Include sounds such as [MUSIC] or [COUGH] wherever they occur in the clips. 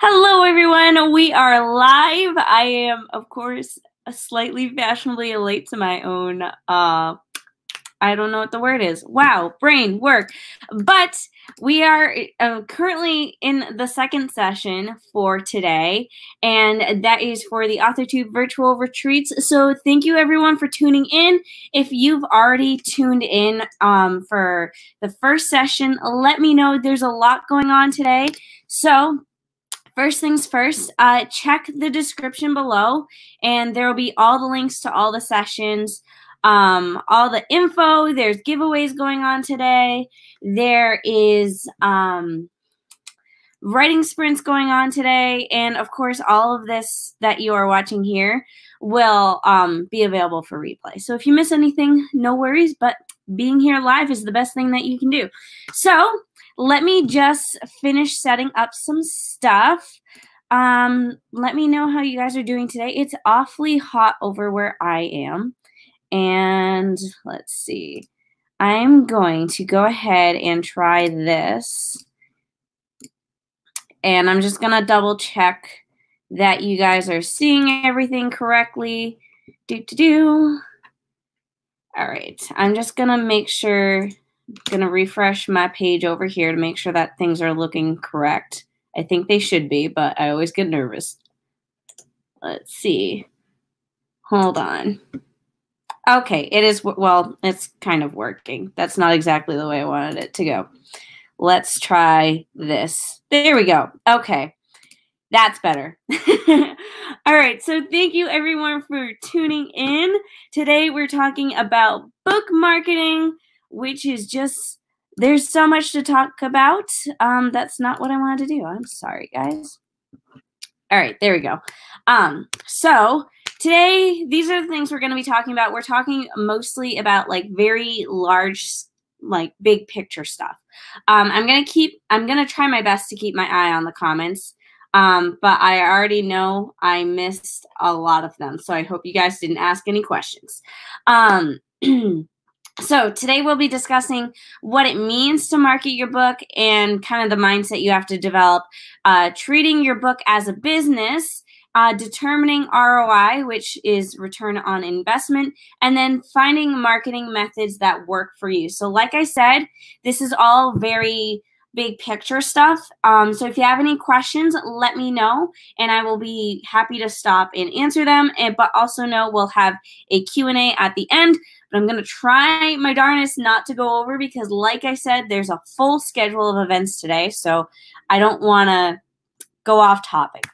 Hello, everyone. We are live. I am, of course, slightly fashionably late to my own. Uh, I don't know what the word is. Wow, brain work. But we are uh, currently in the second session for today, and that is for the AuthorTube virtual retreats. So thank you everyone for tuning in. If you've already tuned in um, for the first session, let me know. There's a lot going on today. So First things first, uh, check the description below, and there will be all the links to all the sessions, um, all the info. There's giveaways going on today. There is um, writing sprints going on today, and of course, all of this that you are watching here will um, be available for replay. So if you miss anything, no worries, but being here live is the best thing that you can do. So let me just finish setting up some stuff. Um, let me know how you guys are doing today. It's awfully hot over where I am. And let's see. I'm going to go ahead and try this. And I'm just going to double check that you guys are seeing everything correctly. Do do do. All right. I'm just going to make sure going to refresh my page over here to make sure that things are looking correct. I think they should be, but I always get nervous. Let's see. Hold on. Okay, it is, well, it's kind of working. That's not exactly the way I wanted it to go. Let's try this. There we go. Okay, that's better. [LAUGHS] All right, so thank you everyone for tuning in. Today we're talking about book marketing which is just there's so much to talk about. Um, that's not what I wanted to do. I'm sorry, guys. All right, there we go. Um, so today, these are the things we're going to be talking about. We're talking mostly about like very large, like big picture stuff. Um, I'm going to keep, I'm going to try my best to keep my eye on the comments. Um, but I already know I missed a lot of them. So I hope you guys didn't ask any questions. Um, [CLEARS THROAT] So, today we'll be discussing what it means to market your book and kind of the mindset you have to develop, uh, treating your book as a business, uh, determining ROI, which is return on investment, and then finding marketing methods that work for you. So, like I said, this is all very big picture stuff. Um, so if you have any questions, let me know, and I will be happy to stop and answer them. And but also know we'll have a Q&A at the end but I'm going to try my darnest not to go over because, like I said, there's a full schedule of events today. So I don't want to go off topic.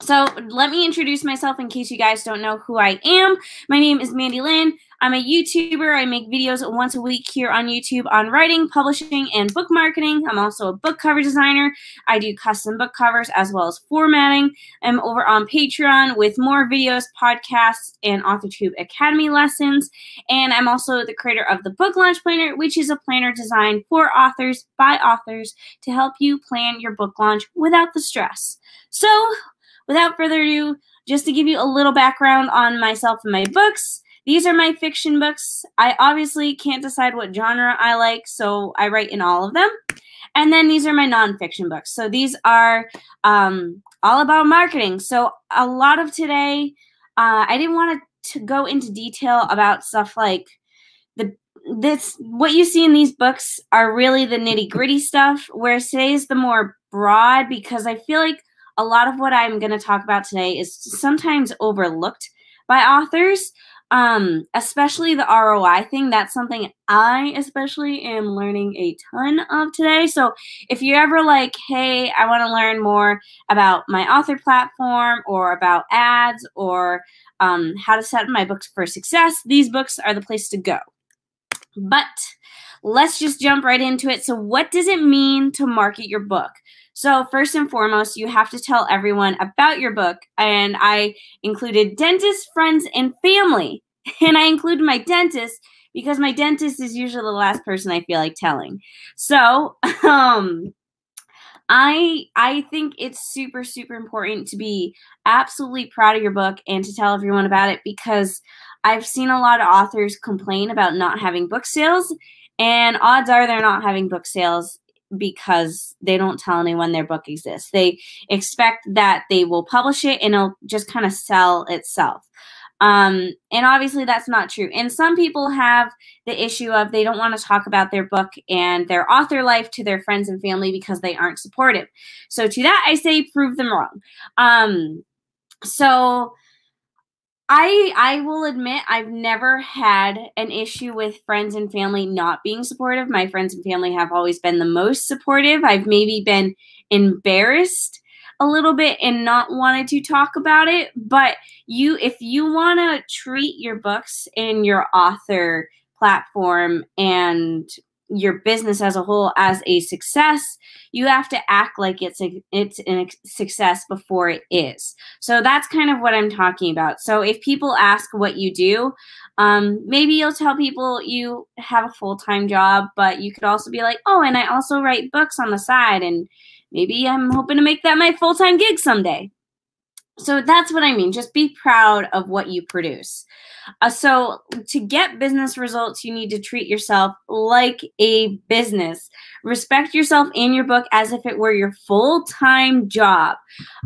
So let me introduce myself in case you guys don't know who I am. My name is Mandi Lynn. I'm a YouTuber. I make videos once a week here on YouTube on writing, publishing, and book marketing. I'm also a book cover designer. I do custom book covers as well as formatting. I'm over on Patreon with more videos, podcasts, and AuthorTube Academy lessons. And I'm also the creator of the Book Launch Planner, which is a planner designed for authors by authors to help you plan your book launch without the stress. So, without further ado, just to give you a little background on myself and my books, these are my fiction books. I obviously can't decide what genre I like, so I write in all of them. And then these are my nonfiction books. So these are um, all about marketing. So a lot of today, uh, I didn't want to go into detail about stuff like the this what you see in these books are really the nitty gritty stuff. Whereas today is the more broad because I feel like a lot of what I'm going to talk about today is sometimes overlooked by authors um especially the roi thing that's something i especially am learning a ton of today so if you're ever like hey i want to learn more about my author platform or about ads or um, how to set my books for success these books are the place to go but let's just jump right into it so what does it mean to market your book so, first and foremost, you have to tell everyone about your book. And I included dentists, friends, and family. And I include my dentist because my dentist is usually the last person I feel like telling. So, [LAUGHS] um, I I think it's super super important to be absolutely proud of your book and to tell everyone about it because I've seen a lot of authors complain about not having book sales and odds are they're not having book sales because they don't tell anyone their book exists. They expect that they will publish it and it'll just kind of sell itself. Um, and obviously that's not true. And some people have the issue of they don't want to talk about their book and their author life to their friends and family because they aren't supportive. So to that, I say prove them wrong. Um, so I I will admit I've never had an issue with friends and family not being supportive. My friends and family have always been the most supportive. I've maybe been embarrassed a little bit and not wanted to talk about it, but you if you want to treat your books and your author platform and your business as a whole as a success, you have to act like it's a it's a success before it is. So that's kind of what I'm talking about. So if people ask what you do, um, maybe you'll tell people you have a full time job, but you could also be like, oh, and I also write books on the side, and maybe I'm hoping to make that my full time gig someday. So that's what I mean. Just be proud of what you produce. Uh, so, to get business results, you need to treat yourself like a business. Respect yourself and your book as if it were your full time job.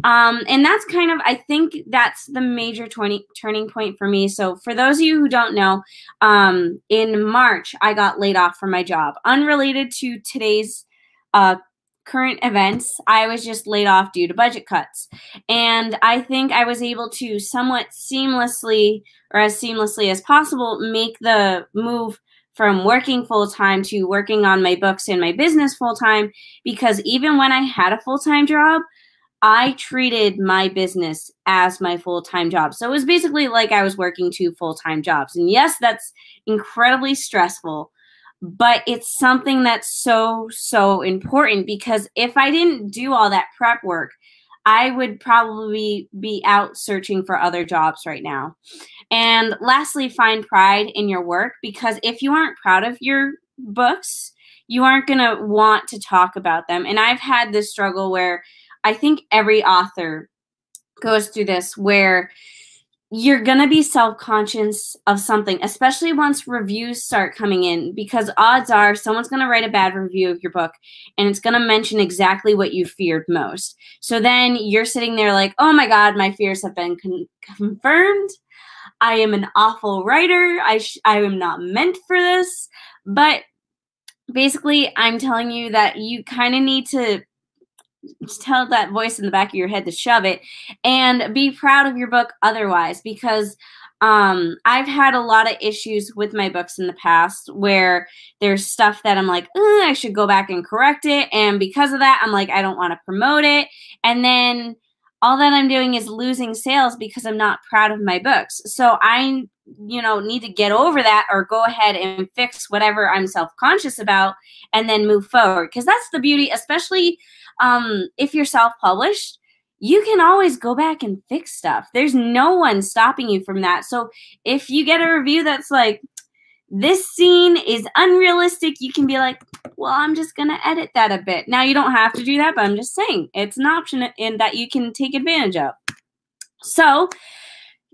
Um, and that's kind of, I think that's the major 20, turning point for me. So, for those of you who don't know, um, in March, I got laid off from my job, unrelated to today's uh, current events, I was just laid off due to budget cuts. And I think I was able to somewhat seamlessly, or as seamlessly as possible, make the move from working full time to working on my books and my business full time because even when I had a full time job, I treated my business as my full time job. So it was basically like I was working two full time jobs. And yes, that's incredibly stressful but it's something that's so so important because if i didn't do all that prep work i would probably be out searching for other jobs right now. And lastly find pride in your work because if you aren't proud of your books you aren't going to want to talk about them. And i've had this struggle where i think every author goes through this where you're going to be self conscious of something, especially once reviews start coming in, because odds are someone's going to write a bad review of your book and it's going to mention exactly what you feared most. So then you're sitting there like, oh my God, my fears have been con- confirmed. I am an awful writer. I, I am not meant for this. But basically, I'm telling you that you kind of need to tell that voice in the back of your head to shove it and be proud of your book otherwise because um, I've had a lot of issues with my books in the past where there's stuff that I'm like, I should go back and correct it. And because of that, I'm like, I don't want to promote it. And then all that I'm doing is losing sales because I'm not proud of my books. So I, you know, need to get over that or go ahead and fix whatever I'm self conscious about and then move forward. Because that's the beauty, especially um, if you're self published, you can always go back and fix stuff. There's no one stopping you from that. So if you get a review that's like, this scene is unrealistic, you can be like, well, I'm just going to edit that a bit. Now, you don't have to do that, but I'm just saying it's an option in that you can take advantage of. So,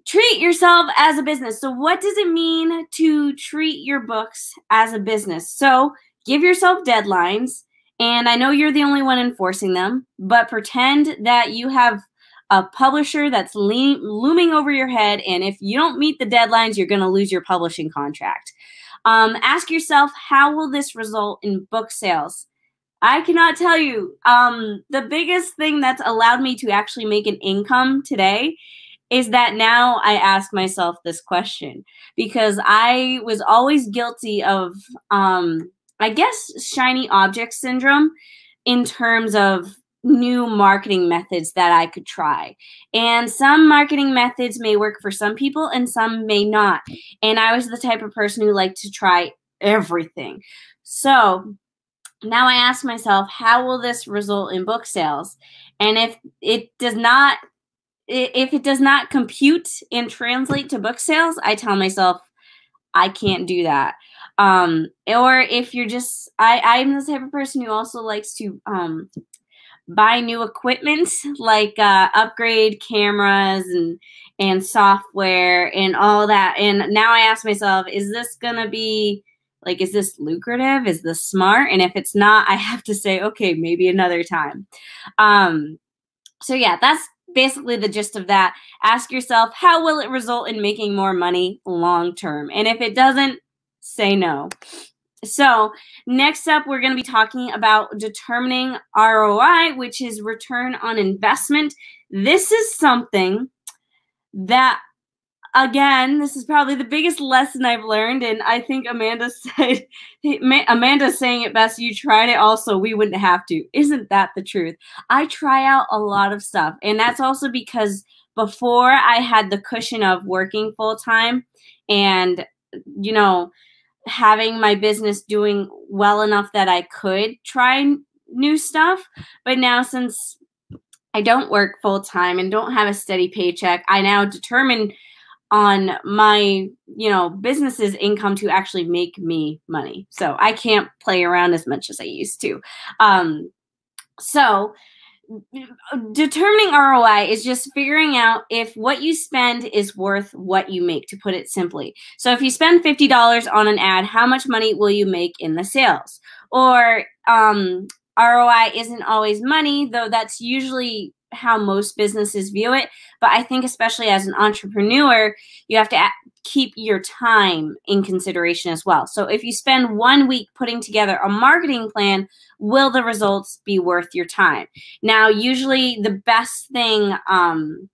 treat yourself as a business. So, what does it mean to treat your books as a business? So, give yourself deadlines and I know you're the only one enforcing them, but pretend that you have a publisher that's looming over your head. And if you don't meet the deadlines, you're going to lose your publishing contract. Um, ask yourself, how will this result in book sales? I cannot tell you. Um, the biggest thing that's allowed me to actually make an income today is that now I ask myself this question because I was always guilty of um, I guess, shiny object syndrome in terms of new marketing methods that I could try. And some marketing methods may work for some people and some may not. And I was the type of person who liked to try everything. So now I ask myself, how will this result in book sales? And if it does not if it does not compute and translate to book sales, I tell myself I can't do that. Um, or if you're just, I, I'm the type of person who also likes to um, buy new equipment, like uh, upgrade cameras and and software and all that. And now I ask myself, is this gonna be Like, is this lucrative? Is this smart? And if it's not, I [LAUGHS] have to say, okay, maybe another time. Um, so yeah, that's basically the gist of that. Ask yourself, how will it result in making more money long term? And if it doesn't, say no. So, next up, we're going to be talking about determining ROI, which is return on investment. This is something that, again, this is probably the biggest lesson I've learned. And I think Amanda [LAUGHS] said, Amanda's saying it best you tried it also, we wouldn't have to. Isn't that the truth? I try out a lot of stuff. And that's also because before I had the cushion of working full time and, you know, having my business doing well enough that I could try new stuff. But now, since I don't work full time and don't have a steady paycheck, I now determine on my you know business's income to actually make me money so i can't play around as much as i used to um so determining ROI is just figuring out if what you spend is worth what you make, to put it simply. So if you spend $50 on an ad, how much money will you make in the sales? Or um, ROI isn't always money, though that's usually how most businesses view it. But I think, especially as an entrepreneur, you have to keep your time in consideration as well. So if you spend one week putting together a marketing plan, will the results be worth your time? Now, usually the best thing, um,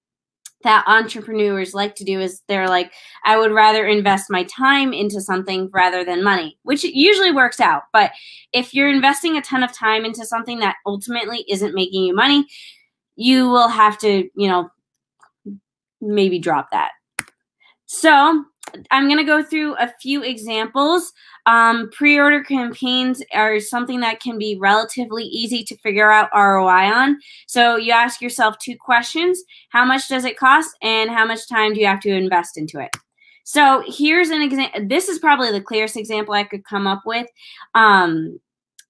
that entrepreneurs like to do is they're like, I would rather invest my time into something rather than money, which usually works out. But if you're investing a ton of time into something that ultimately isn't making you money, you will have to, you know, maybe drop that. So I'm going to go through a few examples. Um, pre-order campaigns are something that can be relatively easy to figure out ROI on. So you ask yourself two questions. How much does it cost and how much time do you have to invest into it? So here's an example. This is probably the clearest example I could come up with. Um,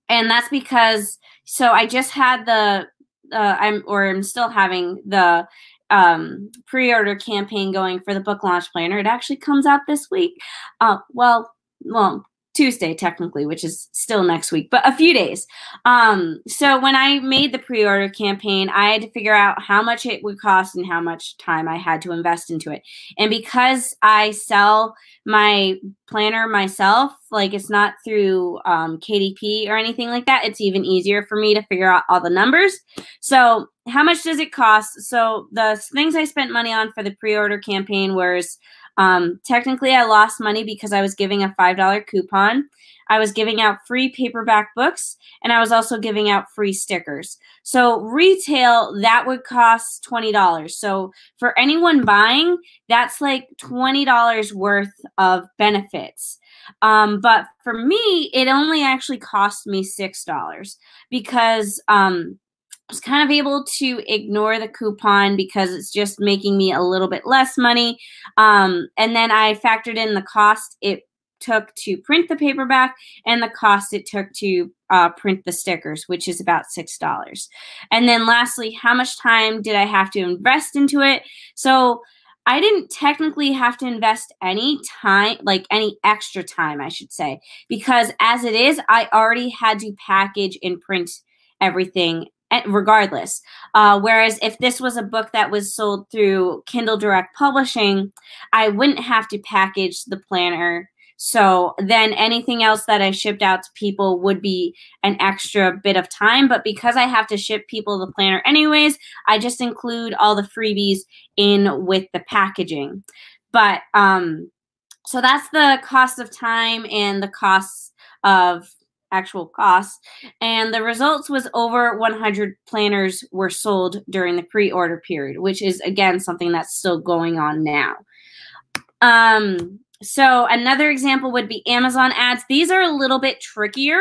and that's because, so I just had the uh, I'm or I'm still having the um, pre-order campaign going for the book launch planner. It actually comes out this week. Uh, well, well, Tuesday, technically, which is still next week, but a few days. Um, so when I made the pre order campaign, I had to figure out how much it would cost and how much time I had to invest into it. And because I sell my planner myself, like it's not through um, KDP or anything like that, it's even easier for me to figure out all the numbers. So, how much does it cost? So, the things I spent money on for the pre order campaign was um, technically, I lost money because I was giving a $5 coupon. I was giving out free paperback books and I was also giving out free stickers. So, retail, that would cost $20. So, for anyone buying, that's like $20 worth of benefits. Um, but for me, it only actually cost me $6 because um, was kind of able to ignore the coupon because it's just making me a little bit less money. Um, and then I factored in the cost it took to print the paperback and the cost it took to uh, print the stickers, which is about $6. And then lastly, how much time did I have to invest into it? So I didn't technically have to invest any time, like any extra time, I should say, because as it is, I already had to package and print everything regardless. Uh, whereas if this was a book that was sold through Kindle Direct Publishing, I wouldn't have to package the planner. So then anything else that I shipped out to people would be an extra bit of time. But because I have to ship people the planner anyways, I just include all the freebies in with the packaging. But um, so that's the cost of time and the costs of actual costs. And the results was over 100 planners were sold during the pre-order period, which is again something that's still going on now. Um, so another example would be Amazon ads. These are a little bit trickier,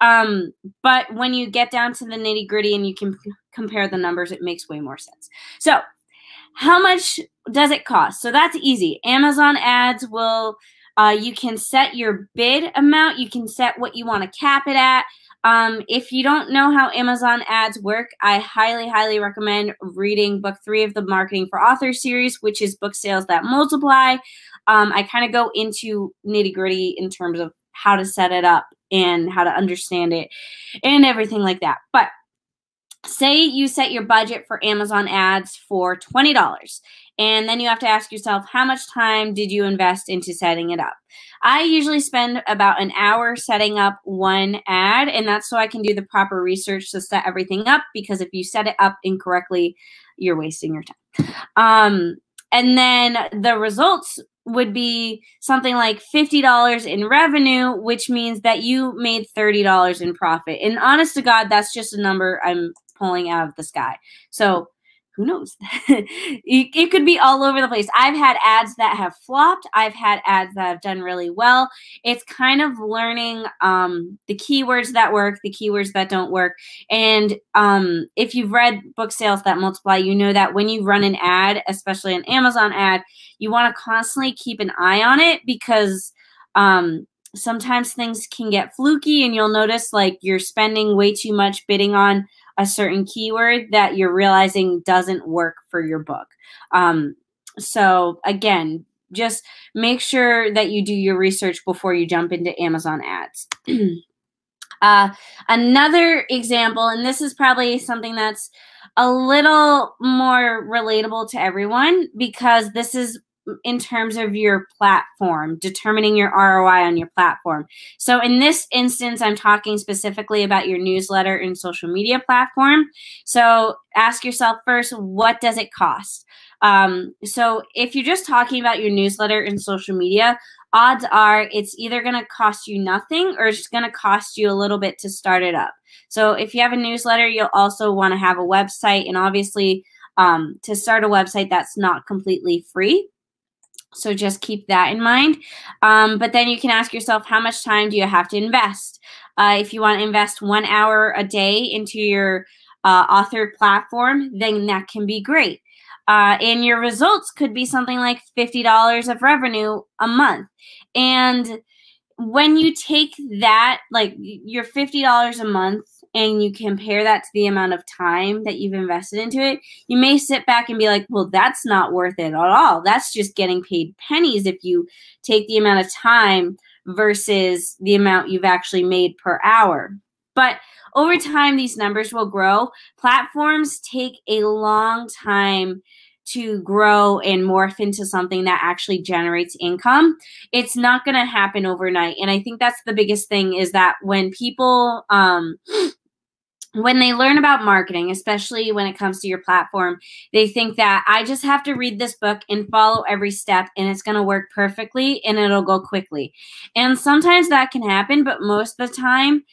um, but when you get down to the nitty gritty and you can compare the numbers, it makes way more sense. So how much does it cost? So that's easy. Amazon ads will uh, you can set your bid amount. You can set what you want to cap it at. Um, if you don't know how Amazon ads work, I highly, highly recommend reading book three of the Marketing for Authors series, which is Book Sales That Multiply. Um, I kind of go into nitty gritty in terms of how to set it up and how to understand it and everything like that. But say you set your budget for Amazon ads for $20 and then you have to ask yourself how much time did you invest into setting it up i usually spend about an hour setting up one ad and that's so i can do the proper research to set everything up because if you set it up incorrectly you're wasting your time um, and then the results would be something like $50 in revenue, which means that you made $30 in profit. And honest to God, that's just a number I'm pulling out of the sky. So who knows? [LAUGHS] it could be all over the place. I've had ads that have flopped. I've had ads that have done really well. It's kind of learning um, the keywords that work, the keywords that don't work. And um, if you've read Book Sales That Multiply, you know that when you run an ad, especially an Amazon ad, you want to constantly keep an eye on it because um, sometimes things can get fluky and you'll notice like you're spending way too much bidding on a certain keyword that you're realizing doesn't work for your book. Um, so again, just make sure that you do your research before you jump into Amazon ads. [CLEARS THROAT] uh, another example, and this is probably something that's a little more relatable to everyone because this is in terms of your platform, determining your ROI on your platform. So in this instance, I'm talking specifically about your newsletter and social media platform. So ask yourself first, what does it cost? Um, so if you're just talking about your newsletter and social media, odds are it's either going to cost you nothing or it's going to cost you a little bit to start it up. So if you have a newsletter, you'll also want to have a website and obviously um, to start a website that's not completely free. So just keep that in mind. Um, but then you can ask yourself, how much time do you have to invest? Uh, if you want to invest one hour a day into your uh, authored platform, then that can be great. Uh, and your results could be something like $50 of revenue a month. And when you take that, like your $50 a month and you compare that to the amount of time that you've invested into it, you may sit back and be like, well, that's not worth it at all. That's just getting paid pennies if you take the amount of time versus the amount you've actually made per hour. But over time, these numbers will grow. Platforms take a long time to grow and morph into something that actually generates income it's not going to happen overnight and i think that's the biggest thing is that when people um when they learn about marketing, especially when it comes to your platform, they think that I just have to read this book and follow every step and it's going to work perfectly and it'll go quickly. And sometimes that can happen, but most of the time,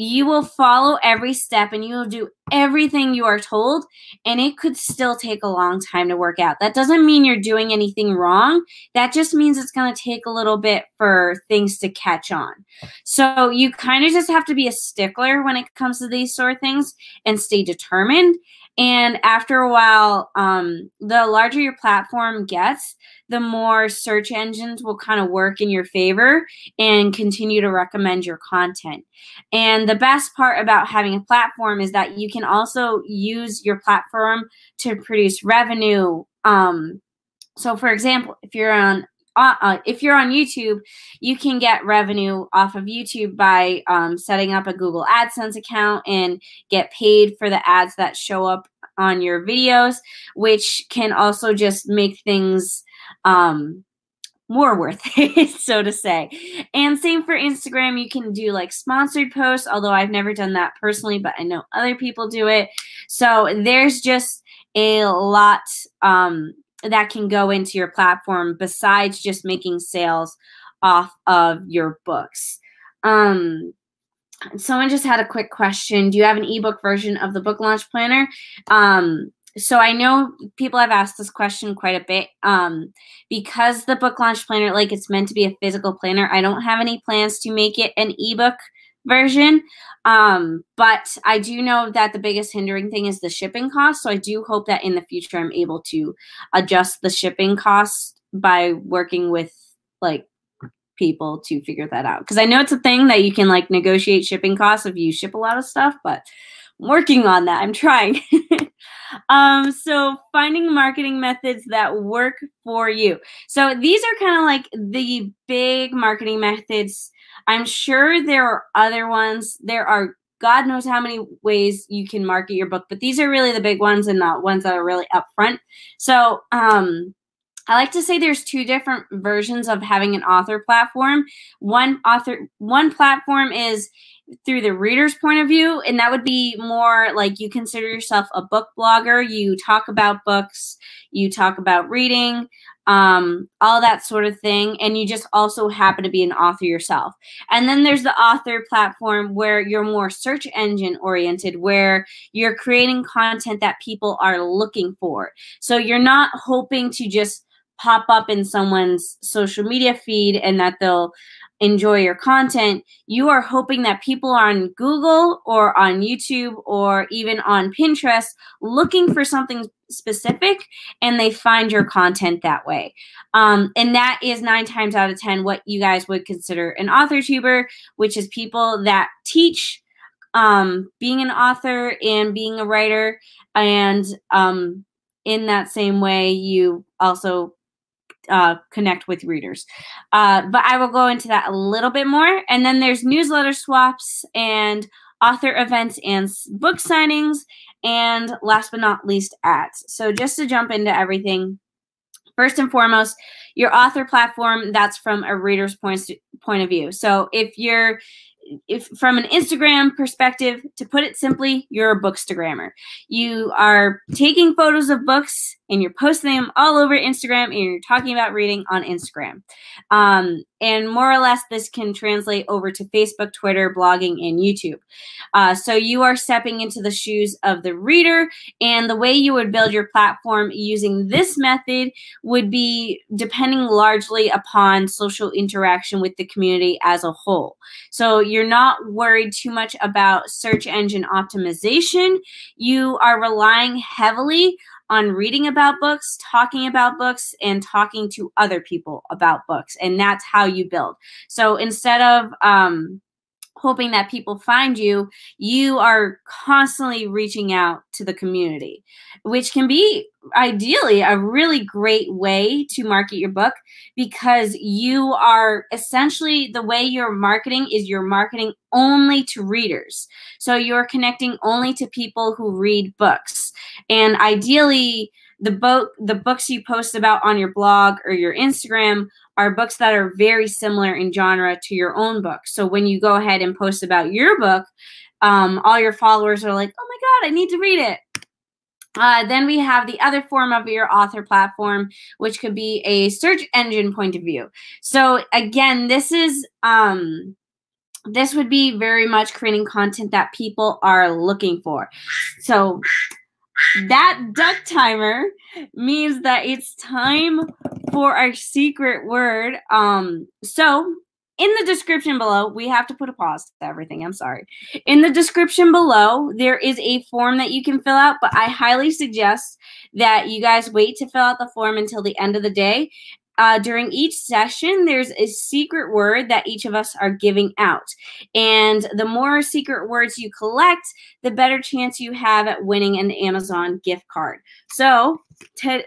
you will follow every step and you will do everything you are told and it could still take a long time to work out. That doesn't mean you're doing anything wrong. That just means it's going to take a little bit for things to catch on. So you kind of just have to be a stickler when it comes to these sort of things and stay determined and after a while um, the larger your platform gets the more search engines will kind of work in your favor and continue to recommend your content. And the best part about having a platform is that you can also use your platform to produce revenue. Um, so, for example, if you're on uh, uh, if you're on YouTube, you can get revenue off of YouTube by um, setting up a Google AdSense account and get paid for the ads that show up on your videos, which can also just make things um, more worth [LAUGHS] it, so to say. And same for Instagram. You can do like sponsored posts, although I've never done that personally, but I know other people do it. So there's just a lot um, that can go into your platform besides just making sales off of your books. Um, someone just had a quick question. Do you have an ebook version of the book launch planner? Um, so I know people have asked this question quite a bit. Um, because the book launch planner, like it's meant to be a physical planner, I don't have any plans to make it an ebook version. Um, but I do know that the biggest hindering thing is the shipping cost. So I do hope that in the future I'm able to adjust the shipping cost by working with like people to figure that out. Because I know it's a thing that you can like negotiate shipping costs if you ship a lot of stuff, but I'm working on that. I'm trying. [LAUGHS] um, so finding marketing methods that work for you. So these are kind of like the big marketing methods I'm sure there are other ones. There are God knows how many ways you can market your book, but these are really the big ones and the ones that are really upfront. So, um, I like to say there's two different versions of having an author platform. One author, one platform is through the reader's point of view, and that would be more like you consider yourself a book blogger. You talk about books, you talk about reading, um, all that sort of thing, and you just also happen to be an author yourself. And then there's the author platform where you're more search engine oriented, where you're creating content that people are looking for. So you're not hoping to just pop up in someone's social media feed and that they'll enjoy your content, you are hoping that people on Google or on YouTube or even on Pinterest looking for something specific and they find your content that way. Um, and that is nine times out of 10 what you guys would consider an author tuber, which is people that teach um, being an author and being a writer. And um, in that same way, you also uh, connect with readers. Uh, but I will go into that a little bit more. And then there's newsletter swaps and author events and book signings. And last but not least, ads. So just to jump into everything, first and foremost, your author platform, that's from a reader's point, point of view. So if you're if from an Instagram perspective, to put it simply, you're a bookstagrammer. You are taking photos of books and you're posting them all over Instagram and you're talking about reading on Instagram. Um, and more or less, this can translate over to Facebook, Twitter, blogging, and YouTube. Uh, so you are stepping into the shoes of the reader, and the way you would build your platform using this method would be depending largely upon social interaction with the community as a whole. So you're not worried too much about search engine optimization. You are relying heavily on reading about books, talking about books, and talking to other people about books. And that's how you build. So instead of um, hoping that people find you, you are constantly reaching out to the community, which can be ideally a really great way to market your book because you are essentially the way you're marketing is you're marketing only to readers. So you're connecting only to people who read books. And ideally, the book the books you post about on your blog or your Instagram are books that are very similar in genre to your own book. So when you go ahead and post about your book, um, all your followers are like, "Oh my god, I need to read it." Uh, then we have the other form of your author platform, which could be a search engine point of view. So again, this is um, this would be very much creating content that people are looking for. So that duck timer means that it's time for our secret word. Um, so in the description below, we have to put a pause to everything. I'm sorry. In the description below, there is a form that you can fill out, but I highly suggest that you guys wait to fill out the form until the end of the day uh, during each session, there's a secret word that each of us are giving out. And the more secret words you collect, the better chance you have at winning an Amazon gift card. So,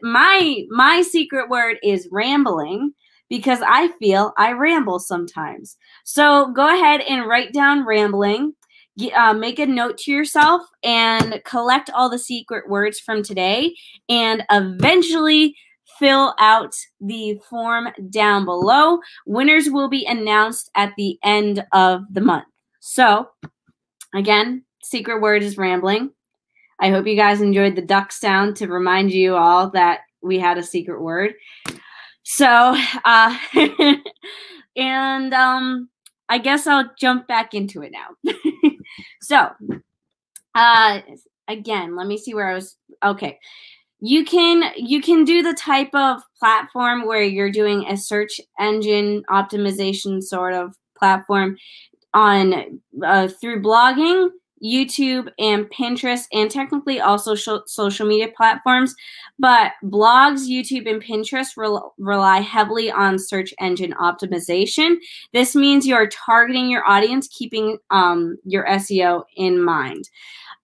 my my secret word is rambling because I feel I ramble sometimes. So, go ahead and write down rambling. Uh, make a note to yourself and collect all the secret words from today and eventually fill out the form down below. Winners will be announced at the end of the month. So, again, secret word is rambling. I hope you guys enjoyed the duck sound to remind you all that we had a secret word. So, uh, [LAUGHS] and um, I guess I'll jump back into it now. [LAUGHS] so, uh, again, let me see where I was. Okay you can you can do the type of platform where you're doing a search engine optimization sort of platform on uh, through blogging youtube and pinterest and technically sh- social media platforms. But blogs youtube and pinterest rel- rely heavily on search engine optimization. This means you're targeting your audience keeping um, your seo in mind.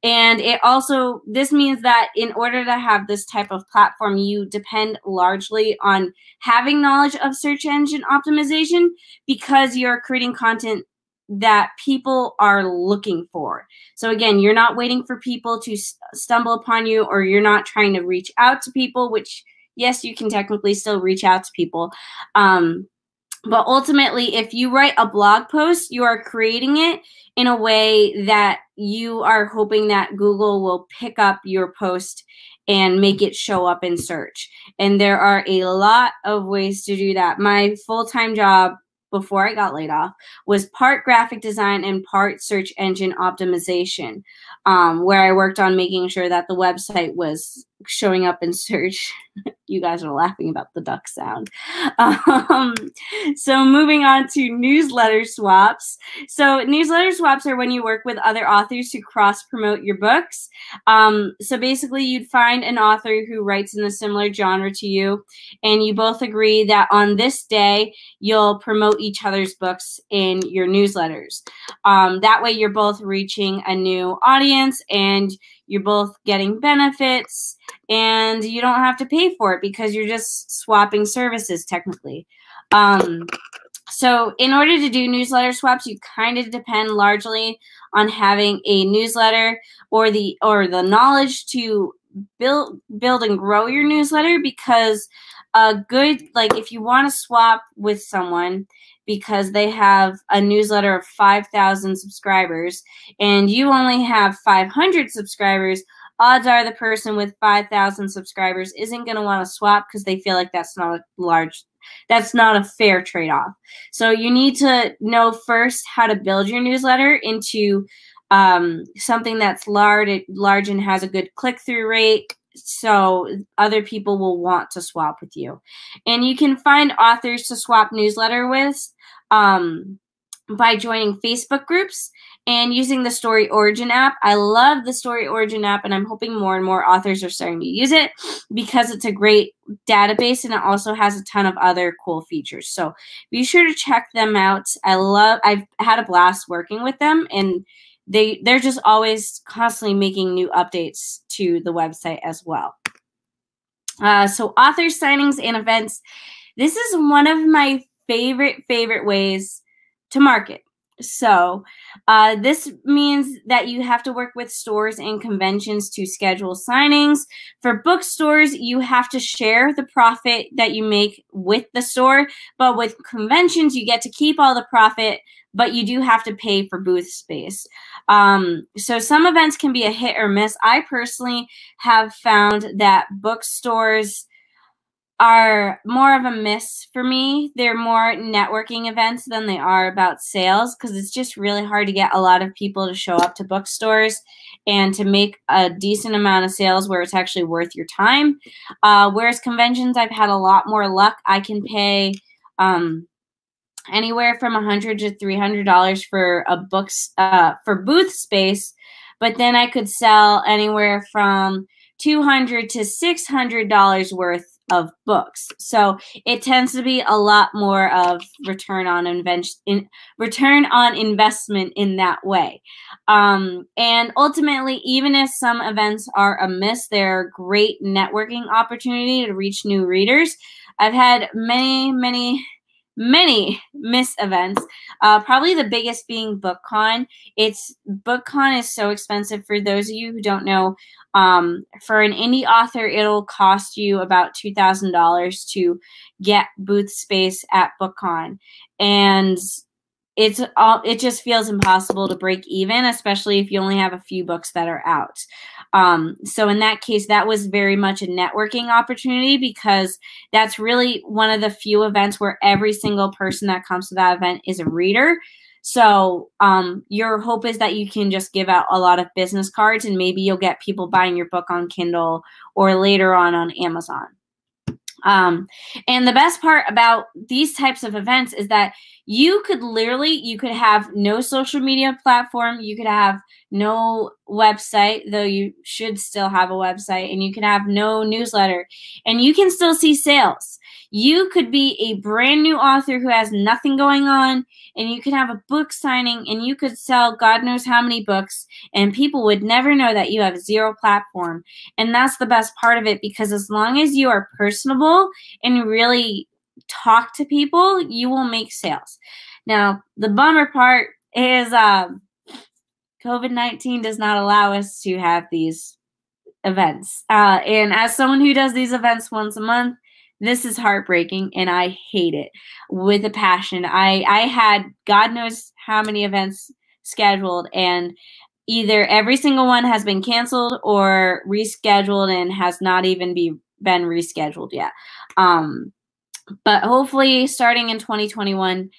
And it also, this means that in order to have this type of platform, you depend largely on having knowledge of search engine optimization because you're creating content that people are looking for. So again, you're not waiting for people to stumble upon you or you're not trying to reach out to people, which yes, you can technically still reach out to people. Um, but ultimately, if you write a blog post, you are creating it in a way that you are hoping that Google will pick up your post and make it show up in search. And there are a lot of ways to do that. My full time job before I got laid off was part graphic design and part search engine optimization, um, where I worked on making sure that the website was showing up in search. [LAUGHS] you guys are laughing about the duck sound. [LAUGHS] Um, so moving on to newsletter swaps. So newsletter swaps are when you work with other authors to cross promote your books. Um, so basically, you'd find an author who writes in a similar genre to you, and you both agree that on this day you'll promote each other's books in your newsletters. Um, that way, you're both reaching a new audience and you're both getting benefits and you don't have to pay for it because you're just swapping services technically. Um, so in order to do newsletter swaps, you kind of depend largely on having a newsletter or the or the knowledge to build build and grow your newsletter because a good like if you want to swap with someone because they have a newsletter of 5,000 subscribers and you only have 500 subscribers, odds are the person with 5,000 subscribers isn't going to want to swap because they feel like that's not a large that's not a fair trade-off. So you need to know first how to build your newsletter into um, something that's large, large and has a good click-through rate, so other people will want to swap with you. And you can find authors to swap newsletter with um, by joining Facebook groups and using the StoryOrigin app. I love the StoryOrigin app, and I'm hoping more and more authors are starting to use it because it's a great database and it also has a ton of other cool features. So be sure to check them out. I love. I've had a blast working with them, and they they're just always constantly making new updates to the website as well. Uh, so author signings and events. This is one of my favorite, favorite ways to market. So, uh, this means that you have to work with stores and conventions to schedule signings. For bookstores, you have to share the profit that you make with the store. But with conventions, you get to keep all the profit, but you do have to pay for booth space. Um, so, some events can be a hit or miss. I personally have found that bookstores are more of a miss for me. They're more networking events than they are about sales because it's just really hard to get a lot of people to show up to bookstores and to make a decent amount of sales where it's actually worth your time. Uh, whereas conventions, I've had a lot more luck. I can pay um, anywhere from a hundred to three hundred dollars for a books uh, for booth space, but then I could sell anywhere from two hundred to six hundred dollars worth of books. So it tends to be a lot more of return on invention, in, return on investment in that way. Um, and ultimately, even if some events are a miss, they're great networking opportunity to reach new readers. I've had many, many many miss events. Uh, probably the biggest being BookCon. It's BookCon is so expensive for those of you who don't know. Um, for an indie author, it'll cost you about two thousand dollars to get booth space at BookCon, and it's all it just feels impossible to break even especially if you only have a few books that are out um, so in that case that was very much a networking opportunity because that's really one of the few events where every single person that comes to that event is a reader. So um, your hope is that you can just give out a lot of business cards and maybe you'll get people buying your book on kindle or later on on amazon. Um, and the best part about these types of events is that you could literally you could have no social media platform you could have no website though you should still have a website and you can have no newsletter and you can still see sales. You could be a brand new author who has nothing going on and you could have a book signing and you could sell god knows how many books and people would never know that you have zero platform. And that's the best part of it because as long as you are personable and really talk to people you will make sales now the bummer part is um, covid-19 does not allow us to have these events uh, and as someone who does these events once a month this is heartbreaking and I hate it with a passion. I I had God knows how many events scheduled and either every single one has been canceled or rescheduled and has not even be been rescheduled yet. Um but hopefully starting in 2021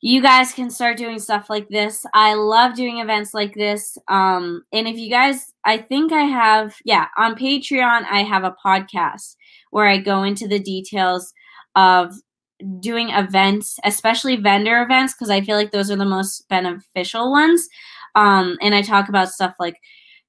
you guys can start doing stuff like this. I love doing events like this. Um, and if you guys, I think I have, yeah, on Patreon, I have a podcast where I go into the details of doing events, especially vendor events, because I feel like those are the most beneficial ones. Um, and I talk about stuff like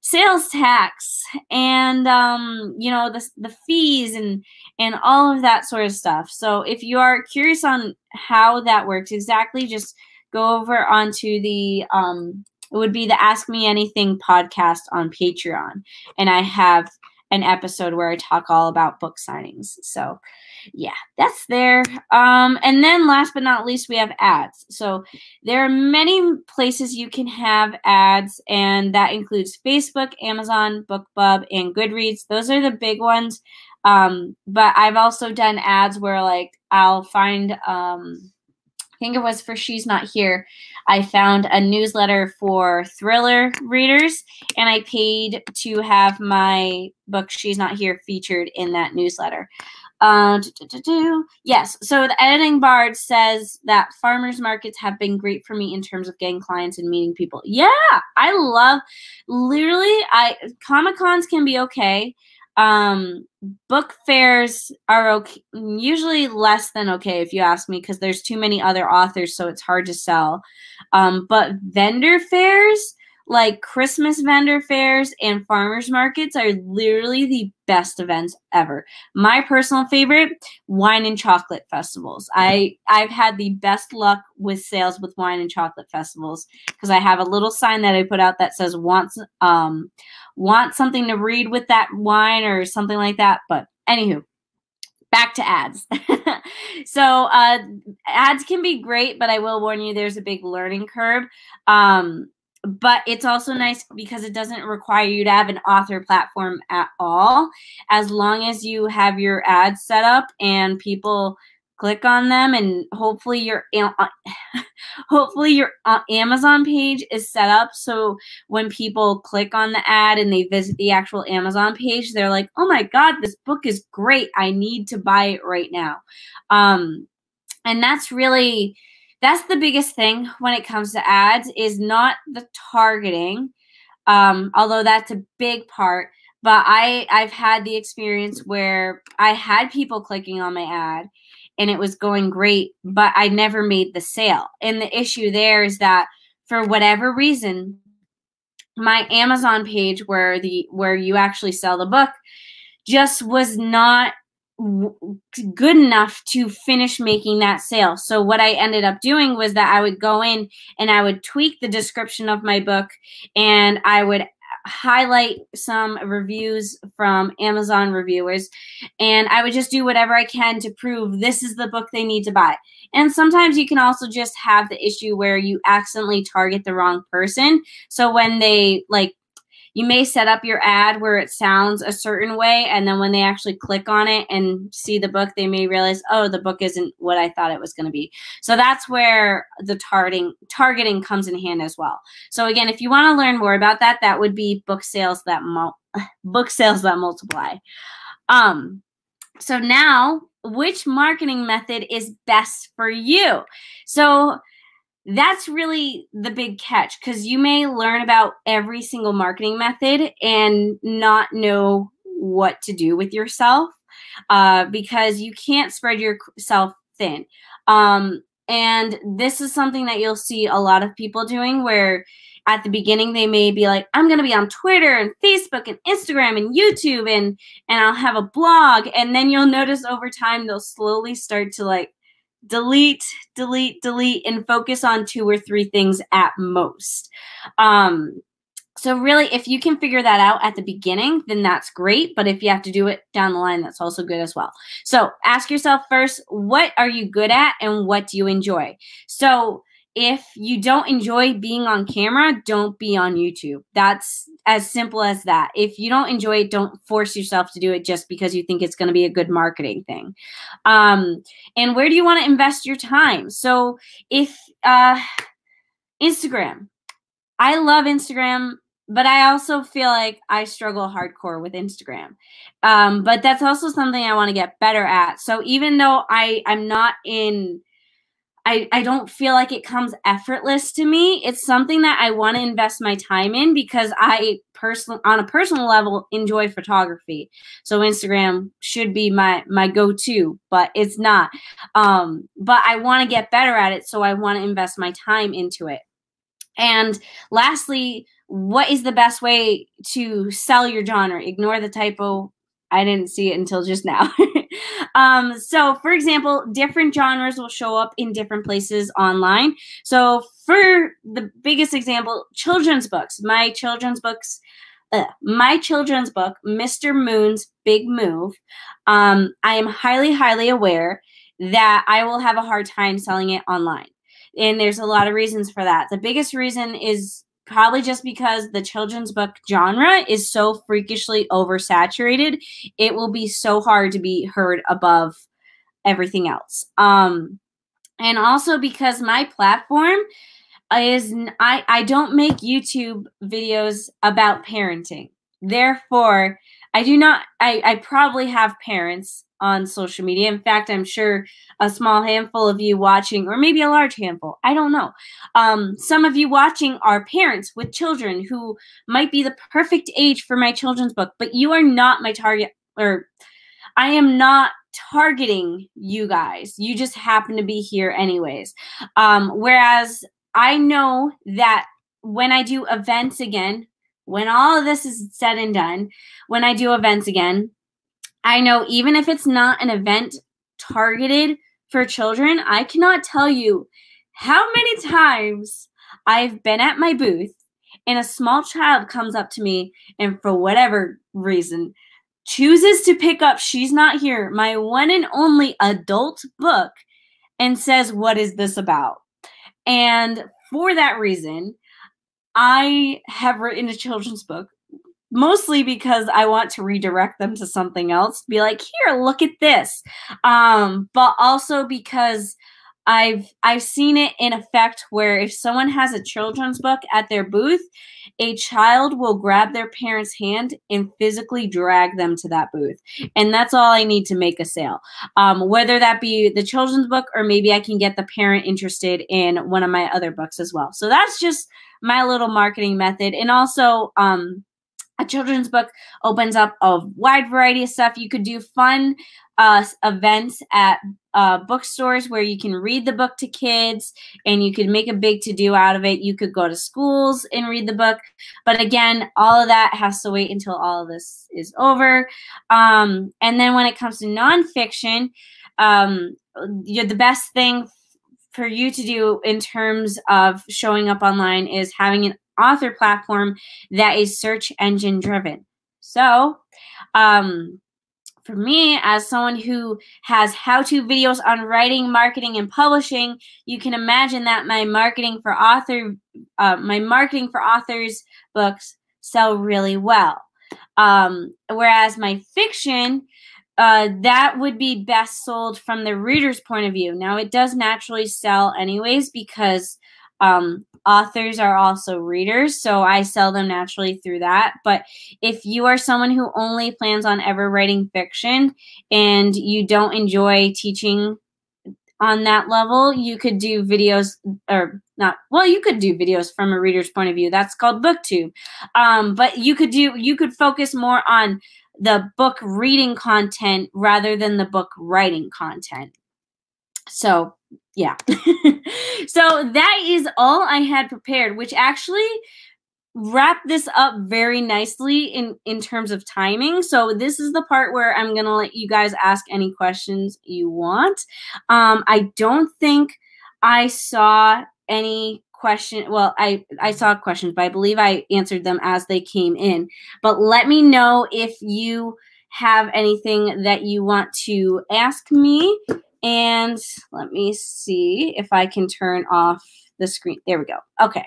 sales tax and um, you know the the fees and and all of that sort of stuff. So if you are curious on how that works exactly, just go over onto the um, it would be the Ask Me Anything podcast on Patreon, and I have an episode where I talk all about book signings. So yeah, that's there. Um, and then last but not least, we have ads. So there are many places you can have ads, and that includes Facebook, Amazon, BookBub, and Goodreads. Those are the big ones. Um, but I've also done ads where like I'll find um I think it was for She's Not Here. I found a newsletter for thriller readers and I paid to have my book She's Not Here featured in that newsletter. Uh, yes, so the editing bard says that farmers markets have been great for me in terms of getting clients and meeting people. Yeah, I love literally I Comic Cons can be okay. Um, book fairs are okay, usually less than okay if you ask me because there's too many other authors, so it's hard to sell. Um, but vendor fairs like Christmas vendor fairs and farmers markets are literally the best events ever. My personal favorite, wine and chocolate festivals. I I've had the best luck with sales with wine and chocolate festivals because I have a little sign that I put out that says wants um want something to read with that wine or something like that. But anywho, back to ads. [LAUGHS] so uh, ads can be great, but I will warn you, there's a big learning curve. Um, but it's also nice because it doesn't require you to have an author platform at all. As long as you have your ads set up and people click on them and hopefully your uh, [LAUGHS] hopefully your uh, Amazon page is set up so when people click on the ad and they visit the actual Amazon page they're like oh my god this book is great. I need to buy it right now. Um and that's really that's the biggest thing when it comes to ads is not the targeting um, although that's a big part but i i've had the experience where i had people clicking on my ad and it was going great but i never made the sale. And the issue there is that for whatever reason my amazon page where the where you actually sell the book just was not good enough to finish making that sale. So what I ended up doing was that I would go in and I would tweak the description of my book and I would highlight some reviews from Amazon reviewers and I would just do whatever I can to prove this is the book they need to buy. And sometimes you can also just have the issue where you accidentally target the wrong person. So when they like you may set up your ad where it sounds a certain way and then when they actually click on it and see the book they may realize oh the book isn't what i thought it was going to be. So that's where the targeting targeting comes in hand as well. So again if you want to learn more about that that would be book sales that [LAUGHS] book sales that multiply. Um so now which marketing method is best for you? So that's really the big catch because you may learn about every single marketing method and not know what to do with yourself uh, because you can't spread yourself thin. Um, and this is something that you'll see a lot of people doing where at the beginning they may be like i'm going to be on twitter and facebook and instagram and youtube and and i'll have a blog and then you'll notice over time they'll slowly start to like delete delete delete and focus on two or three things at most. Um so really if you can figure that out at the beginning then that's great but if you have to do it down the line that's also good as well. So ask yourself first what are you good at and what do you enjoy? So if you don't enjoy being on camera, don't be on YouTube. That's as simple as that. If you don't enjoy it, don't force yourself to do it just because you think it's going to be a good marketing thing. Um, and where do you want to invest your time? So if uh, Instagram, I love Instagram but I also feel like I struggle hardcore with Instagram. Um, but that's also something I want to get better at. So even though I I'm not in I, I don't feel like it comes effortless to me. It's something that I want to invest my time in because I personal on a personal level enjoy photography. So Instagram should be my my go-to, but it's not. Um, but I want to get better at it, so I want to invest my time into it. And lastly, what is the best way to sell your genre? Ignore the typo. I didn't see it until just now. [LAUGHS] um, so, for example, different genres will show up in different places online. So, for the biggest example, children's books. My children's books, uh, my children's book, Mr. Moon's Big Move. Um, I am highly, highly aware that I will have a hard time selling it online. And there's a lot of reasons for that. The biggest reason is probably just because the children's book genre is so freakishly oversaturated it will be so hard to be heard above everything else. Um and also because my platform is i i don't make youtube videos about parenting. Therefore i do not i i probably have parents on social media. In fact, I'm sure a small handful of you watching, or maybe a large handful, I don't know. Um, some of you watching are parents with children who might be the perfect age for my children's book, but you are not my target, or I am not targeting you guys. You just happen to be here, anyways. Um, whereas I know that when I do events again, when all of this is said and done, when I do events again, I know even if it's not an event targeted for children, I cannot tell you how many times I've been at my booth and a small child comes up to me and for whatever reason chooses to pick up She's Not Here, my one and only adult book, and says, What is this about? And for that reason, I have written a children's book mostly because I want to redirect them to something else. Be like, here, look at this. Um, but also because I've I've seen it in effect where if someone has a children's book at their booth, a child will grab their parent's hand and physically drag them to that booth, and that's all I need to make a sale. Um, whether that be the children's book or maybe I can get the parent interested in one of my other books as well. So that's just my little marketing method, and also um, a children's book opens up a wide variety of stuff. You could do fun uh, events at uh, bookstores where you can read the book to kids and you could make a big to do out of it. You could go to schools and read the book. But again, all of that has to wait until all of this is over. Um, and then when it comes to nonfiction, um, the best thing for you to do in terms of showing up online is having an author platform that is search engine driven. So, um, for me, as someone who has how to videos on writing, marketing, and publishing, you can imagine that my marketing for author, uh, my marketing for authors books sell really well. Um, whereas my fiction, uh, that would be best sold from the reader's point of view. Now, it does naturally sell anyways because um, authors are also readers, so I sell them naturally through that. But if you are someone who only plans on ever writing fiction and you don't enjoy teaching on that level, you could do videos or not. Well, you could do videos from a reader's point of view. That's called BookTube. Um, but you could do you could focus more on the book reading content rather than the book writing content. So yeah. [LAUGHS] so that is all I had prepared, which actually wrap this up very nicely in in terms of timing. So this is the part where i'm gonna let you guys ask any questions you want. Um i don't think i saw any question well i i saw questions but i believe i answered them as they came in. But let me know if you have anything that you want to ask me and let me see if i can turn off the screen. There we go. Okay.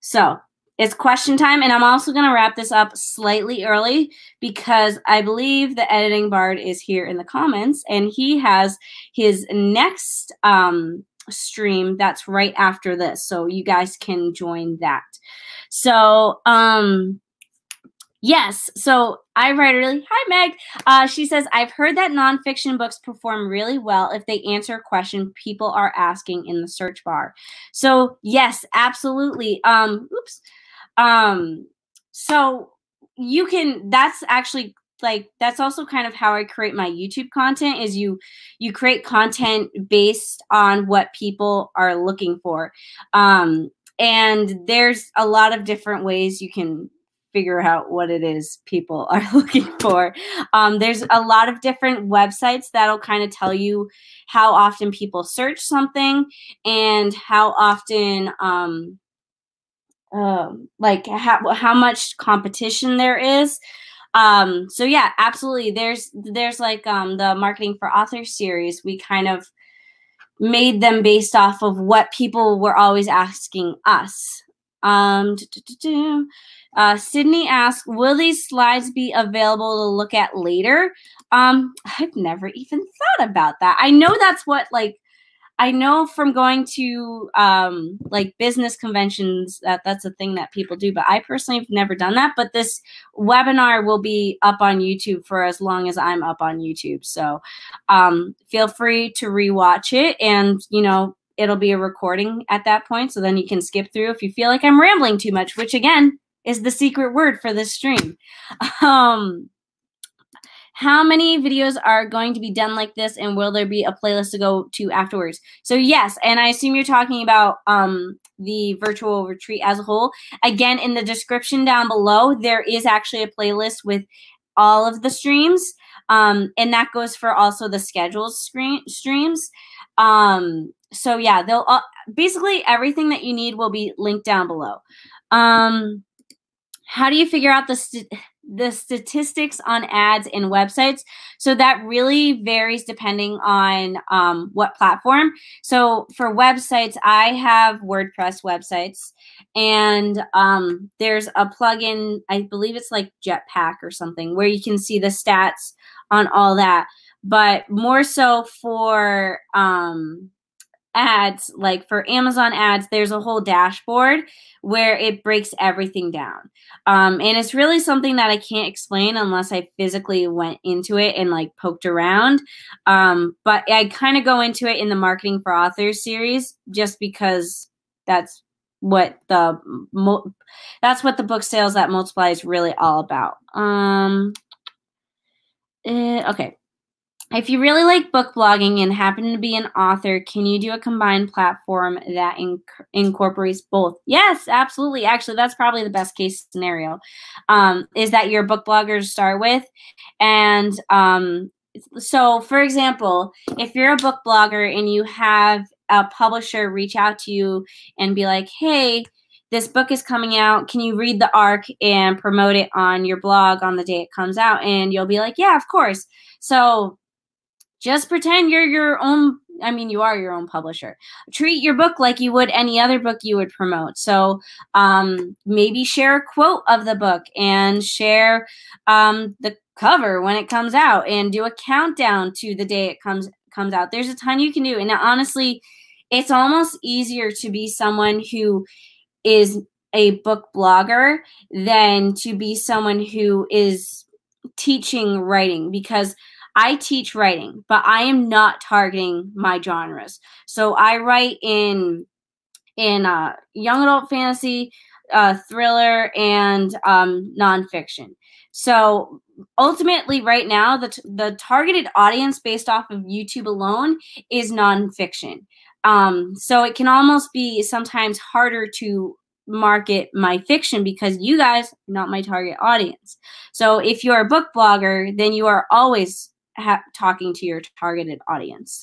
So it's question time, and I'm also going to wrap this up slightly early because I believe the editing bard is here in the comments, and he has his next um, stream that's right after this, so you guys can join that. So, um, Yes. So I write really, hi, Meg. Uh, she says, I've heard that nonfiction books perform really well if they answer a question people are asking in the search bar. So, yes, absolutely. Um, oops. Um, so you can, that's actually like that's also kind of how I create my YouTube content is you you create content based on what people are looking for. Um and there's a lot of different ways you can figure out what it is people [LAUGHS] are looking for. Um, there's a lot of different websites that'll kind of tell you how often people search something and how often um, um, like how how much competition there is. Um, so yeah, absolutely. There's there's like um, the marketing for authors series. We kind of made them based off of what people were always asking us. Um, uh, Sydney asked, "Will these slides be available to look at later?" Um, I've never even thought about that. I know that's what like I know from going to um, like business conventions that that's a thing that people do, but I personally have never done that. But this webinar will be up on YouTube for as long as I'm up on YouTube. So um, feel free to rewatch it, and you know it'll be a recording at that point, so then you can skip through if you feel like I'm rambling too much. Which again is the secret word for this stream. [LAUGHS] Um, how many videos are going to be done like this and will there be a playlist to go to afterwards so yes and i assume you're talking about um, the virtual retreat as a whole again in the description down below there is actually a playlist with all of the streams um, and that goes for also the scheduled screen streams um, so yeah they'll uh, basically everything that you need will be linked down below um, how do you figure out the st- the statistics on ads in websites. So that really varies depending on um, what platform. So for websites, I have WordPress websites, and um, there's a plugin, I believe it's like Jetpack or something, where you can see the stats on all that. But more so for um, ads, like for Amazon ads, there's a whole dashboard where it breaks everything down. Um, and it's really something that I can't explain unless I physically went into it and like poked around. Um, but I kind of go into it in the Marketing for Authors series just because that's what the that's what the book sales that multiply is really all about. Um, eh, okay, if you really like book blogging and happen to be an author, can you do a combined platform that inc- incorporates both? Yes, absolutely. Actually, that's probably the best case scenario. Um, is that your book blogger to start with, and um, so for example, if you're a book blogger and you have a publisher reach out to you and be like, "Hey," this book is coming out. Can you read the arc and promote it on your blog on the day it comes out? And you'll be like, yeah, of course. So just pretend you're your own I mean, you are your own publisher. Treat your book like you would any other book you would promote. So um, maybe share a quote of the book and share um, the cover when it comes out, and do a countdown to the day it comes comes out. There's a ton you can do, and honestly, it's almost easier to be someone who is a book blogger than to be someone who is teaching writing because I teach writing, but I am not targeting my genres. So I write in in uh, young adult fantasy, uh, thriller, and um, nonfiction. So ultimately, right now, the t- the targeted audience based off of YouTube alone is nonfiction. Um, so it can almost be sometimes harder to market my fiction because you guys are not my target audience. So if you're a book blogger, then you are always ha- talking to your targeted audience.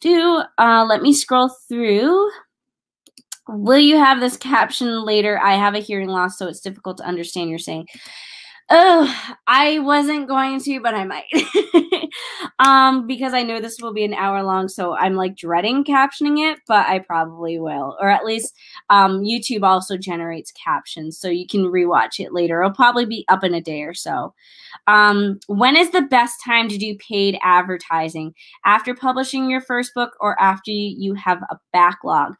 Do, uh, let me scroll through. Will you have this caption later? I have a hearing loss, so it's difficult to understand you're saying. Oh, I wasn't going to, but I might. [LAUGHS] um, because I know this will be an hour long, so I'm like dreading captioning it, but I probably will. Or at least um YouTube also generates captions, so you can rewatch it later. It'll probably be up in a day or so. Um, when is the best time to do paid advertising? After publishing your first book or after you have a backlog?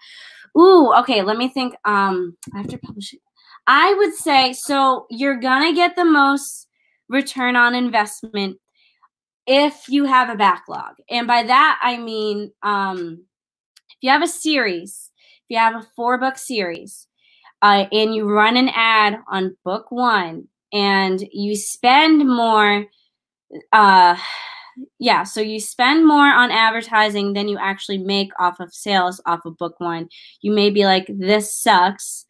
Ooh, okay, let me think. Um, after publishing I would say so you're going to get the most return on investment if you have a backlog. And by that I mean um if you have a series, if you have a four book series, uh, and you run an ad on book 1 and you spend more uh yeah, so you spend more on advertising than you actually make off of sales off of book 1. You may be like this sucks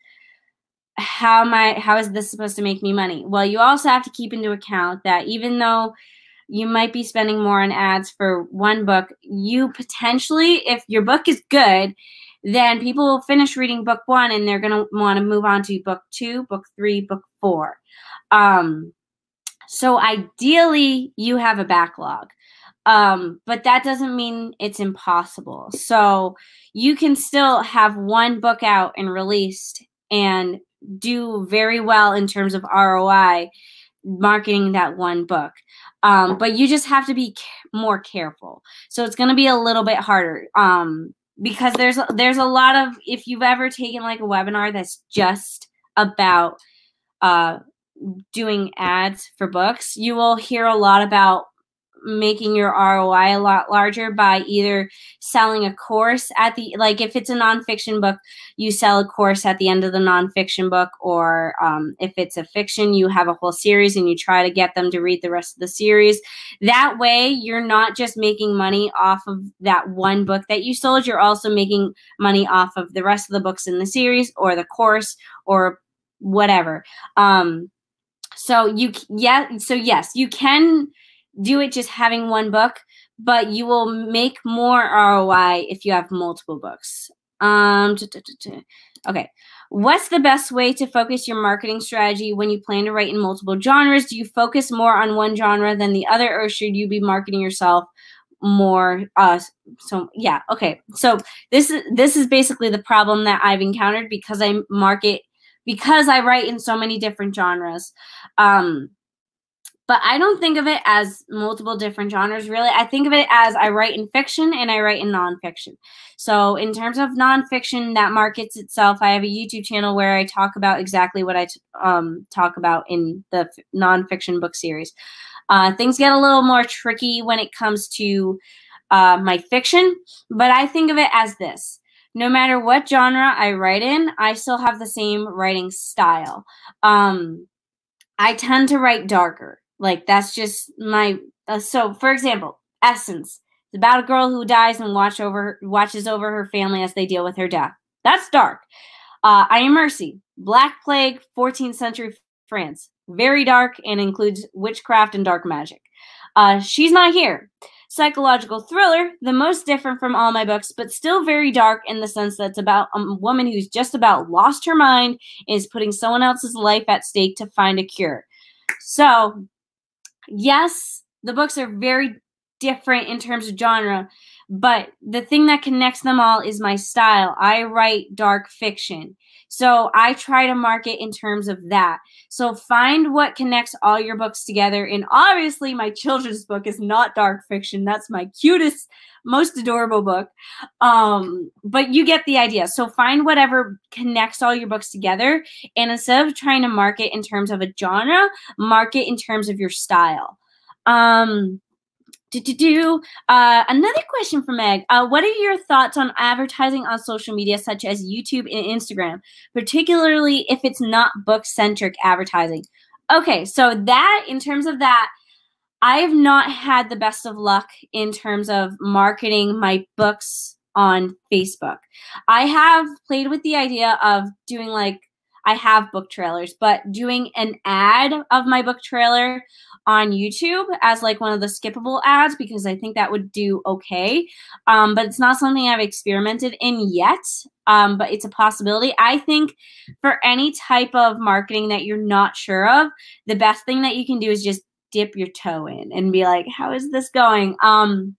how am I how is this supposed to make me money? Well, you also have to keep into account that even though you might be spending more on ads for one book, you potentially if your book is good, then people will finish reading book 1 and they're going to want to move on to book 2, book 3, book 4. Um so ideally you have a backlog. Um, but that doesn't mean it's impossible. So you can still have one book out and released and do very well in terms of ROI marketing that one book. Um, but you just have to be more careful. So it's going to be a little bit harder um, because there's there's a lot of if you've ever taken like a webinar that's just about uh, doing ads for books, you will hear a lot about making your ROI a lot larger by either selling a course at the like if it's a nonfiction book, you sell a course at the end of the nonfiction book, or um, if it's a fiction, you have a whole series and you try to get them to read the rest of the series. That way, you're not just making money off of that one book that you sold, you're also making money off of the rest of the books in the series or the course or whatever. Um, so you yeah, so yes, you can do it just having one book, but you will make more ROI if you have multiple books. Um, okay. What's the best way to focus your marketing strategy when you plan to write in multiple genres? Do you focus more on one genre than the other, or should you be marketing yourself more? Uh, so yeah, okay. So this is this is basically the problem that I've encountered because I market because I write in so many different genres. Um, but I don't think of it as multiple different genres, really. I think of it as I write in fiction and I write in nonfiction. So, in terms of nonfiction that markets itself, I have a YouTube channel where I talk about exactly what I um, talk about in the nonfiction book series. Uh, things get a little more tricky when it comes to uh, my fiction, but I think of it as this no matter what genre I write in, I still have the same writing style. Um, I tend to write darker. Like that's just my uh, so for example, Essence. It's about a girl who dies and watch over watches over her family as they deal with her death. That's dark. Uh, I Am Mercy, Black Plague, 14th century France. Very dark and includes witchcraft and dark magic. Uh, She's Not Here. Psychological thriller, the most different from all my books, but still very dark in the sense that it's about a woman who's just about lost her mind and is putting someone else's life at stake to find a cure. So yes, the books are very different in terms of genre, but the thing that connects them all is my style. I write dark fiction. So I try to market in terms of that. So find what connects all your books together. And obviously, my children's book is not dark fiction. That's my cutest, most adorable book. Um, but you get the idea. So find whatever connects all your books together. And instead of trying to market in terms of a genre, market in terms of your style. Um, do, do, do. Uh, another question from Meg. Uh, what are your thoughts on advertising on social media such as YouTube and Instagram, particularly if it's not book centric advertising? Okay, so that, in terms of that, I have not had the best of luck in terms of marketing my books on Facebook. I have played with the idea of doing like I have book trailers, but doing an ad of my book trailer on YouTube as like one of the skippable ads because I think that would do okay. Um, but it's not something I've experimented in yet, um, but it's a possibility. I think for any type of marketing that you're not sure of, the best thing that you can do is just dip your toe in and be like, how is this going? Um,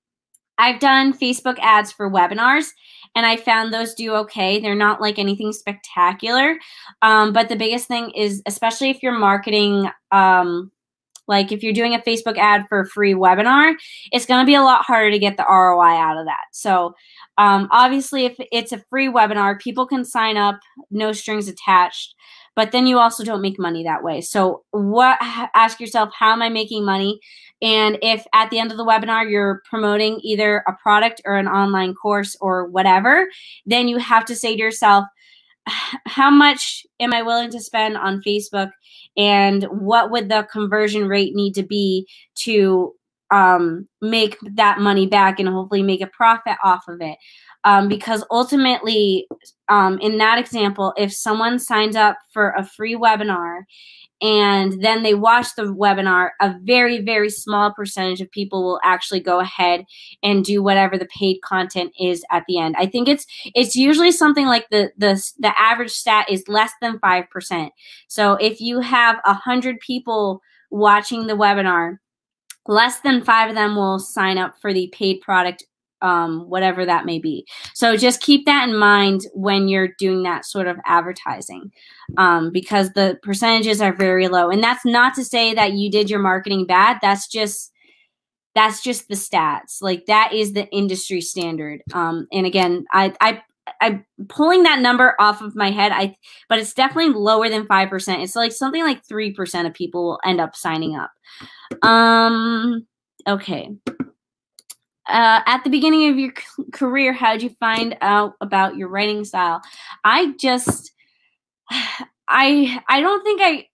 I've done Facebook ads for webinars and I found those do okay. They're not like anything spectacular. Um, but the biggest thing is, especially if you're marketing, um, like if you're doing a Facebook ad for a free webinar, it's going to be a lot harder to get the ROI out of that. So, um, obviously, if it's a free webinar, people can sign up, no strings attached but then you also don't make money that way. So what ask yourself how am I making money? And if at the end of the webinar you're promoting either a product or an online course or whatever, then you have to say to yourself how much am I willing to spend on Facebook and what would the conversion rate need to be to um, make that money back and hopefully make a profit off of it? Um, because ultimately, um, in that example, if someone signs up for a free webinar and then they watch the webinar, a very, very small percentage of people will actually go ahead and do whatever the paid content is at the end. I think it's it's usually something like the the the average stat is less than five percent. So if you have a hundred people watching the webinar, less than five of them will sign up for the paid product um, whatever that may be. So just keep that in mind when you're doing that sort of advertising um, because the percentages are very low. And that's not to say that you did your marketing bad. That's just that's just the stats. Like that is the industry standard. Um, and again, I, I I'm pulling that number off of my head. I but it's definitely lower than five percent. It's like something like three percent of people will end up signing up. Um, okay uh, at the beginning of your career, how did you find out about your writing style? I just, [SIGHS] I, I don't think I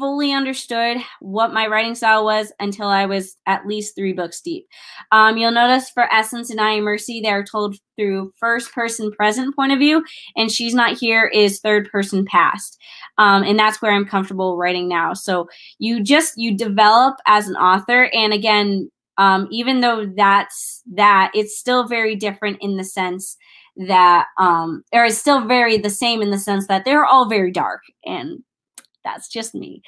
fully understood what my writing style was until I was at least three books deep. Um, you'll notice for Essence and I Am Mercy, they're told through first person present point of view, and She's Not Here is third person past. Um, and that's where I'm comfortable writing now. So you just, you develop as an author. And again, um, even though that's that, it's still very different in the sense that, um, or it's still very the same in the sense that they're all very dark, and that's just me.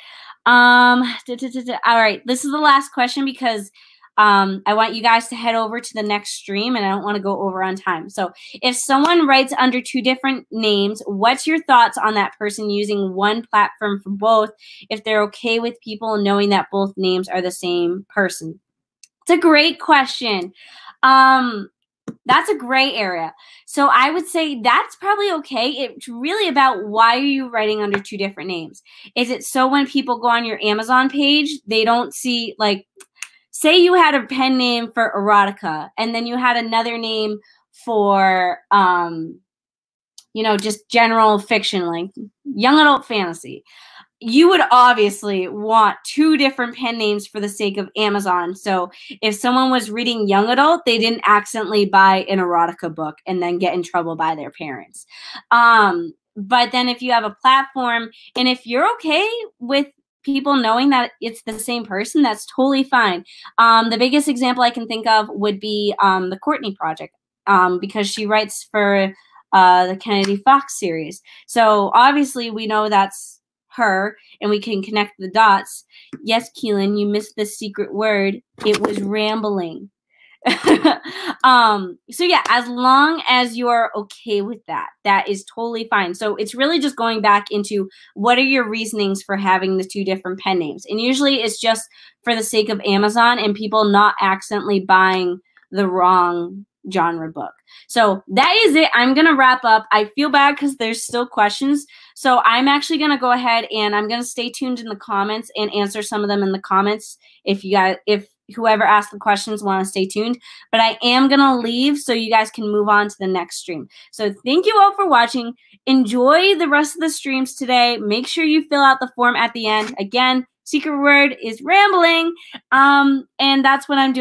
Um, da, da, da, all right, this is the last question because um, I want you guys to head over to the next stream and I don't want to go over on time. So if someone writes under two different names, what's your thoughts on that person using one platform for both if they're okay with people knowing that both names are the same person? A great question. Um, that's a gray area. So I would say that's probably okay. It's really about why are you writing under two different names? Is it so when people go on your Amazon page, they don't see like say you had a pen name for erotica and then you had another name for um you know just general fiction like young adult fantasy you would obviously want two different pen names for the sake of Amazon. So if someone was reading young adult, they didn't accidentally buy an erotica book and then get in trouble by their parents. Um, but then if you have a platform and if you're okay with people knowing that it's the same person, that's totally fine. Um, the biggest example I can think of would be um, the Courtney Project um, because she writes for uh, the Kennedy Fox series. So obviously we know that's her and we can connect the dots. Yes, Keylin, you missed the secret word. It was rambling. [LAUGHS] um so yeah as long as you're okay with that that is totally fine so it's really just going back into what are your reasonings for having the two different pen names and usually it's just for the sake of amazon and people not accidentally buying the wrong genre book. So that is it. I'm going to wrap up. I feel bad because there's still questions. So I'm actually going to go ahead and I'm going to stay tuned in the comments and answer some of them in the comments if you guys, if whoever asked the questions want to stay tuned. But I am going to leave so you guys can move on to the next stream. So thank you all for watching. Enjoy the rest of the streams today. Make sure you fill out the form at the end. Again, secret word is rambling. Um, and that's what I'm doing.